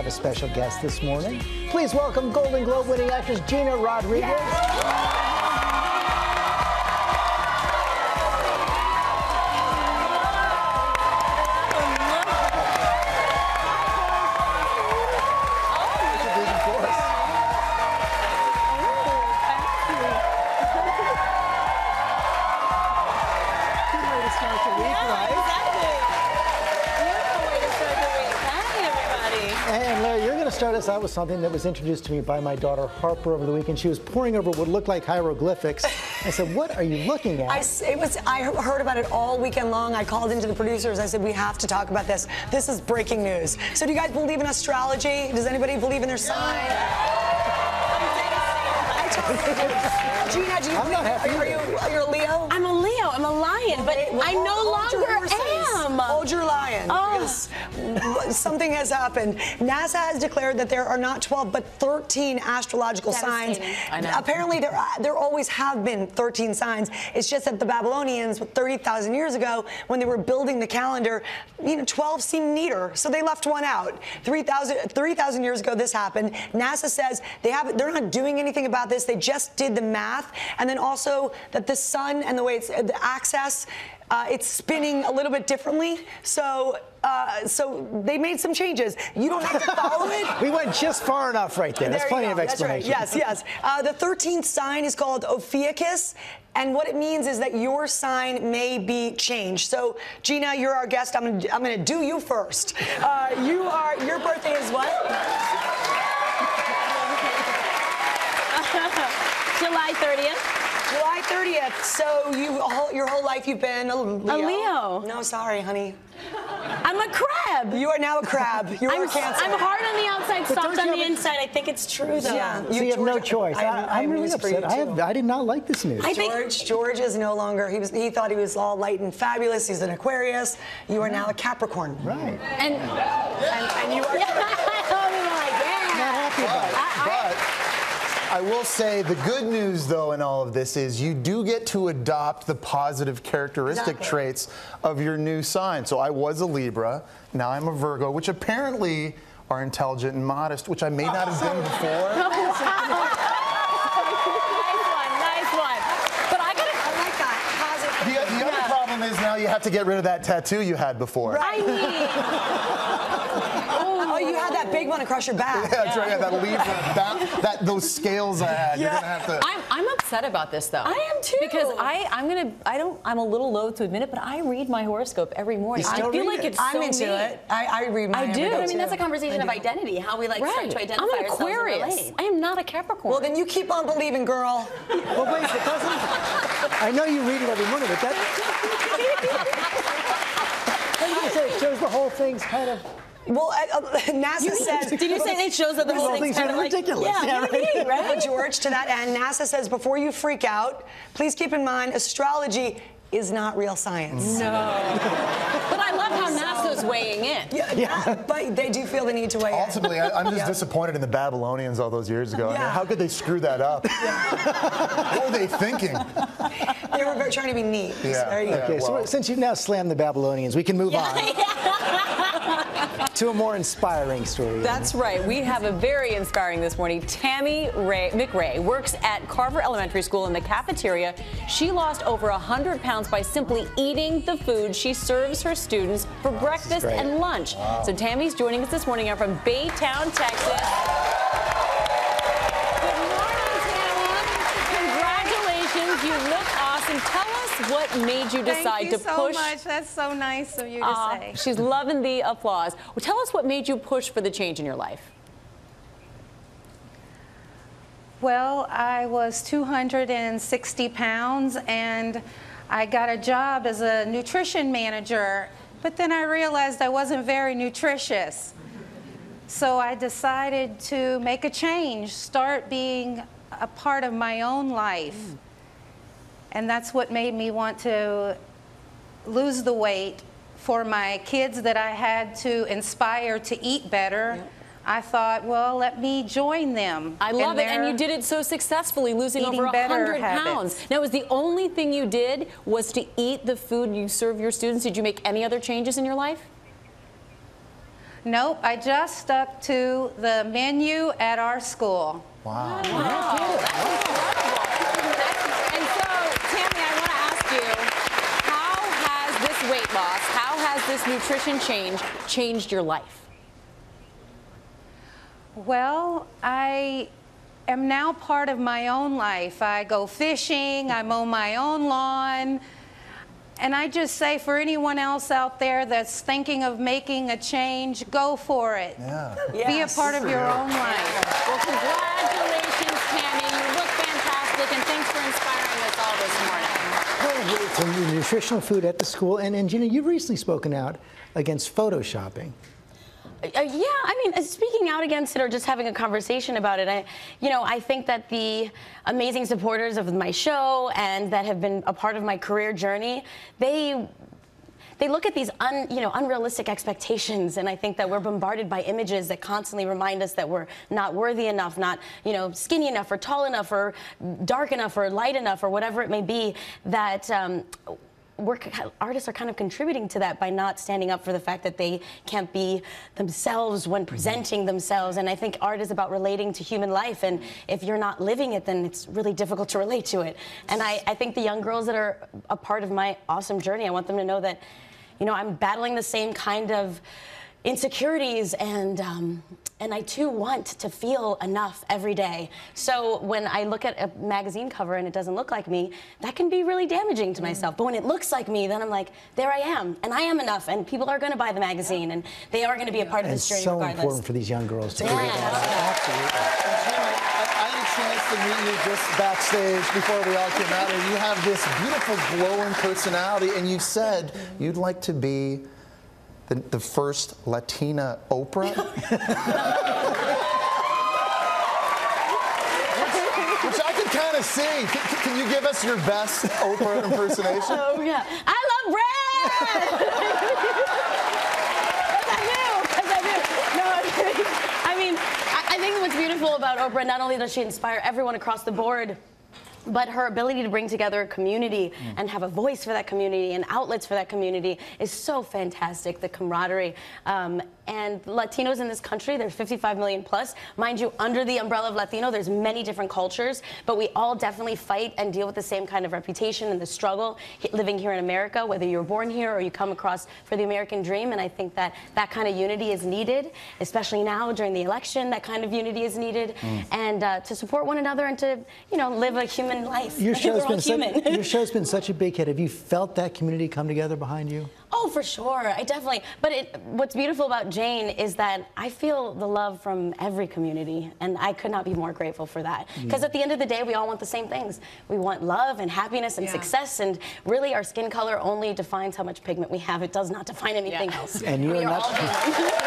have a special guest this morning. Please welcome Golden Globe winning actress Gina Rodriguez. And start us out with something that was introduced to me by my daughter Harper over the weekend. She was poring over what looked like hieroglyphics. I said, "What are you looking at?" I, it was, I heard about it all weekend long. I called into the producers. I said, we have to talk about this. This is breaking news. So do you guys believe in astrology? Does anybody believe in their sign? Gina, do you I'm believe, not happy are, you, are you a Leo? I'm a Leo. I'm a lion, but Well, I no hold longer horses. Hold your lion. Oh. something has happened. NASA has declared that there are not 12 but 13 astrological signs. I know. Apparently, there uh, there always have been 13 signs. It's just that the Babylonians, 30,000 years ago, when they were building the calendar, you know, 12 seemed neater, so they left one out. 3,000 3,000 years ago, this happened. NASA says they have they're not doing anything about this. They just did the math, and then also that the sun and the way it's uh, the access. Uh, it's spinning a little bit differently, so uh, so they made some changes. You don't have to follow it. we went just far enough right there. That's There you plenty go. of That's right. explanation. Yes, yes. Uh, the 13th sign is called Ophiuchus. And what it means is that your sign may be changed. So, Gina, you're our guest. I'm gonna, I'm gonna do you first. Uh, you are. Your birthday is what? July 30th. July 30th. So you all, your whole life you've been a Leo. Leo. No, sorry, honey. I'm a crab. You are now a crab. You're I'm, a Cancer. I'm hard on the outside, But soft on the a- inside. I think it's true, though. Yeah. So you have no choice. I have- I I, have am really news for you, upset. I, have. I did not like this news. I think- George, George is no longer. He was. He thought he was all light and fabulous. He's an Aquarius. You are now a Capricorn. right. And, And, and you are. yeah, I'm like, yeah. Not happy about it. But I will say the good news, though, in all of this is you do get to adopt the positive characteristic Exactly. traits of your new sign. So I was a Libra, now I'm a Virgo, which apparently are intelligent and modest, which I may not have been before. nice one, nice one. But I gotta, I like that. The, Positive. the other problem is now you have to get rid of that tattoo you had before. I need. Oh, you had that big one across your back. Yeah, that's right. Yeah, that Libra, that, that those scales I had. You're Yeah. gonna have to. I'm, I'm upset about this though. I am too. Because I, I'm gonna, I don't, I'm a little loath to admit it, but I read my horoscope every morning. You I still feel read like it? it's I'm so into me. it. I, I read I mine do. every day, I I mean, that's a conversation of identity, how we like Right. start to identify I'm an Aquarius. I am not a Capricorn. Well, then you keep on believing, girl. Well, wait, it doesn't. I know you read it every morning, but that. It shows the whole thing's kind of. Well, uh, NASA says. Did you say it shows that the whole thing's kind of like ridiculous. Yeah, Yeah, you right. mean, right? George, to that end, NASA says before you freak out, please keep in mind astrology is not real science. No. but I love how NASA's weighing in. Yeah, yeah. but they do feel the need to weigh in. Ultimately, I, I'm just Yeah. disappointed in the Babylonians all those years ago. I mean, Yeah. how could they screw that up? what were they thinking? They were trying to be neat. Yeah, There you yeah. go. Okay, so since you've now slammed the Babylonians, we can move on to a more inspiring story. That's right. We have a very inspiring this morning. Tammy Ray, McRae works at Carver Elementary School in the cafeteria. She lost over 100 pounds by simply eating the food she serves her students for breakfast and lunch. So Tammy's joining us this morning. I'm from Baytown, Texas. Good morning, Tammy. Congratulations. You look awesome. Tell what made you decide Thank you to so push. much. That's so nice of you to Aw, say. she's loving the applause. Well, tell us what made you push for the change in your life. Well, I was 260 pounds and I got a job as a nutrition manager, but then I realized I wasn't very nutritious. So I decided to make a change, start being a part of my own life. And that's what made me want to lose the weight for my kids that I had to inspire to eat better. I thought, well, let me join them. I love it, and you did it so successfully, losing over better 100 habits. pounds. Now, was the only thing you did was to eat the food you serve your students? Did you make any other changes in your life? Nope, I just stuck to the menu at our school. Wow. And so, Tammy, I want to ask you, how has this weight loss, how has this nutrition change changed your life? Well, I am now part of my own life. I go fishing, I mow my own lawn. And I just say for anyone else out there that's thinking of making a change, go for it. Yeah. Be a part of your own life. Well, congratulations, Tammy. You look fantastic, and thanks for inspiring us all this Well, nutritional food at the school. And, and Gina, you've recently spoken out against photoshopping. Uh, yeah, I mean, uh, speaking out against it or just having a conversation about it, I, you know, I think that the amazing supporters of my show and that have been a part of my career journey, they they look at these un, you know, unrealistic expectations, and I think that we're bombarded by images that constantly remind us that we're not worthy enough, not you know, skinny enough, or tall enough, or dark enough, or light enough, or whatever it may be. That um, we're, artists are kind of contributing to that by not standing up for the fact that they can't be themselves when presenting themselves. And I think art is about relating to human life. And if you're not living it, then it's really difficult to relate to it. And I, I think the young girls that are a part of my awesome journey, I want them to know that, you know, I'm battling the same kind of insecurities and um, and I too want to feel enough every day. So when I look at a magazine cover and it doesn't look like me, that can be really damaging to myself. But when it looks like me, then I'm like, there I am, and I am enough, and people are going to buy the magazine, and they are going to be a part of And this journey so regardless. important for these young girls to figure Yeah. that out. Absolutely. I, I had a chance to meet you just backstage before we all came out, and you have this beautiful glowing personality, and you said you'd like to be the, the first Latina Oprah. Which I can kind of see. Can, can you give us your best Oprah impersonation? Oh yeah, I love bread. yes, I do. Yes, I do. No, I'm kidding. I mean, I, I think what's beautiful about Oprah, not only does she inspire everyone across the board. But her ability to bring together a community and have a voice for that community and outlets for that community is so fantastic. The camaraderie um, and Latinos in this country, there's 55 million plus. Mind you, under the umbrella of Latino, there's many different cultures, but we all definitely fight and deal with the same kind of reputation and the struggle living here in America, whether you're born here or you come across for the American dream. And I think that that kind of unity is needed, especially now during the election. That kind of unity is needed, and uh, to support one another and to, you know, live a human life. Your show's been such, your show's been such a big hit. Have you felt that community come together behind you? Oh, for sure. I definitely. But it, what's beautiful about Jane is that I feel the love from every community, and I could not be more grateful for that. Mm. Because at the end of the day, we all want the same things. We want love and happiness and Yeah. success, and really, our skin color only defines how much pigment we have. It does not define anything Yeah. else. And you we are are not- all human.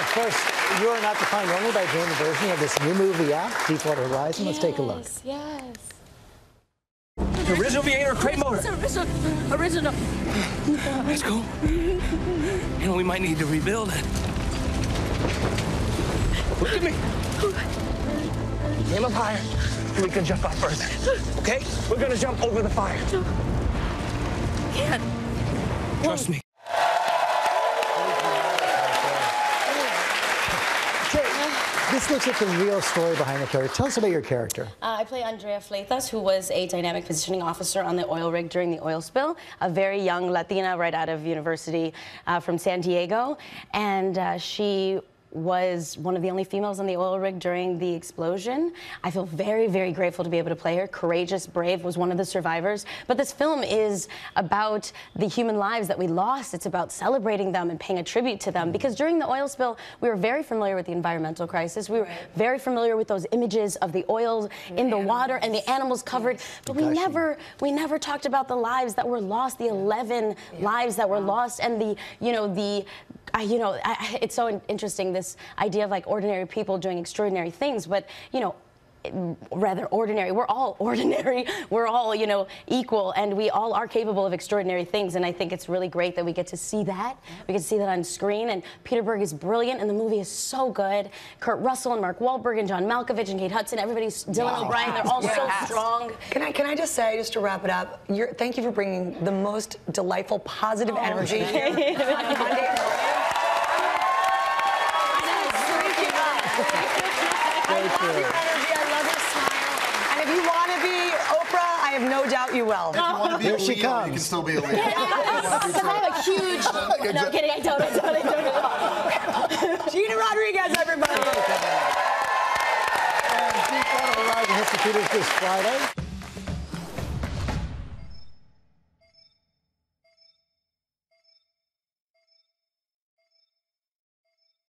Of course, you are not defined only by Jane the Virgin. You have this new movie out, Deepwater Horizon. Let's take a look. Yes, Yes. Original V8 or crate motor? Original. Original. Let's go. You know, we might need to rebuild it. Look at me. Aim up higher, and we can jump up further. Okay? We're gonna jump over the fire. Can't. Trust me. Looks at the real story behind the character. Tell us about your character. Uh, I play Andrea Fleytas, who was a dynamic positioning officer on the oil rig during the oil spill, a very young Latina right out of university uh, from San Diego. And uh, she was one of the only females on the oil rig during the explosion. I feel very, very grateful to be able to play her. Courageous, brave, was one of the survivors. But this film is about the human lives that we lost. It's about celebrating them and paying a tribute to them. Because during the oil spill, we were very familiar with the environmental crisis. We were very familiar with those images of the oil in the water and the animals covered. But we Gushing. never, we never talked about the lives that were lost, the 11 lives that were lost, and the, you know, the, I, you know, I, I- it's so in- interesting this idea of like ordinary people doing extraordinary things. But you know, rather ordinary. We're all ordinary. We're all, you know, equal, and we all are capable of extraordinary things. And I think it's really great that we get to see that. We get to see that on screen. And Peter Berg is brilliant, and the movie is so good. Kurt Russell and Mark Wahlberg and John Malkovich and Kate Hudson. Everybody's Dylan O'Brien. They're all so strong. Can I can I just say just to wrap it up? You're, thank you for bringing the most delightful, positive oh, energy here on Monday morning. I love your energy. I love your smile. And if you want to be Oprah, I have no doubt you will. If you want to be Here a she Leo, you can still be a Leo. Because I have a huge. No, I'm kidding. I don't. I don't. I don't. Gina Rodriguez, everybody. And Deep Water Horizon hits the theaters this Friday.